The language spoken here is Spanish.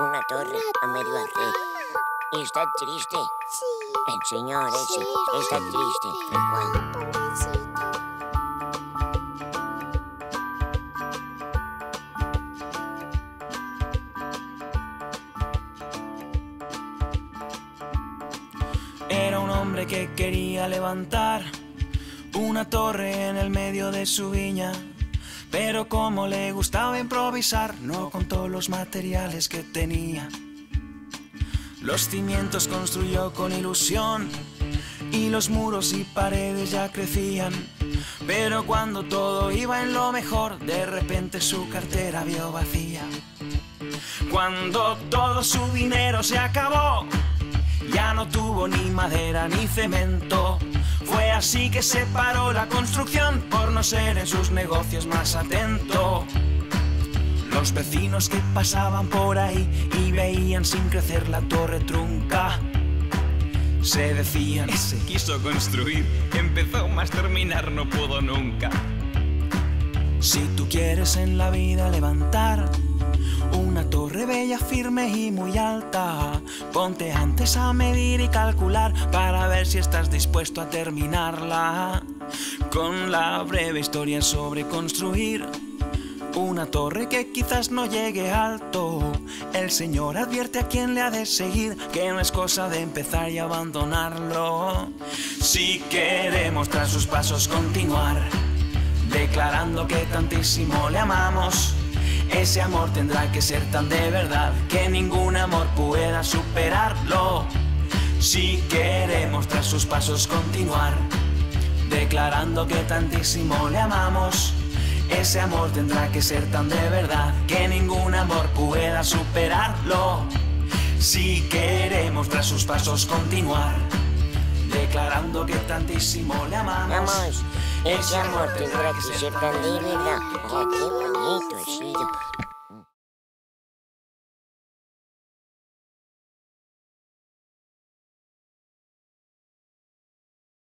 Una torre a medio hacer. Y está triste. Sí. El señor ese está triste. Juan. Era un hombre que quería levantar una torre en el medio de su viña pero como le gustaba improvisar, no contó los materiales que tenía. Los cimientos construyó con ilusión y los muros y paredes ya crecían. Pero cuando todo iba en lo mejor, de repente su cartera vio vacía. Cuando todo su dinero se acabó, ya no tuvo ni madera ni cemento. Así que se paró la construcción por no ser en sus negocios más atento. Los vecinos que pasaban por ahí y veían sin crecer la torre trunca. Se decían, Se quiso construir, empezó más terminar no pudo nunca. si tú quieres en la vida levantar una torre bella, firme y muy alta, ponte antes a medir y calcular para ver si estás dispuesto a terminarla. Con la breve historia sobre construir una torre que quizás no llegue alto. El Señor advierte a quien le ha de seguir que no es cosa de empezar y abandonarlo. Si queremos tras sus pasos continuar, declarando que tantísimo le amamos. Ese amor tendrá que ser tan de verdad que ningún amor pueda superarlo. Si queremos tras sus pasos continuar, declarando que tantísimo le amamos. Ese amor tendrá que ser tan de verdad que ningún amor pueda superarlo. Si queremos tras sus pasos continuar, declarando que tantísimo le amamos. Vamos, ese amor tendrá que ser tan de verdad. Qué bonito sido.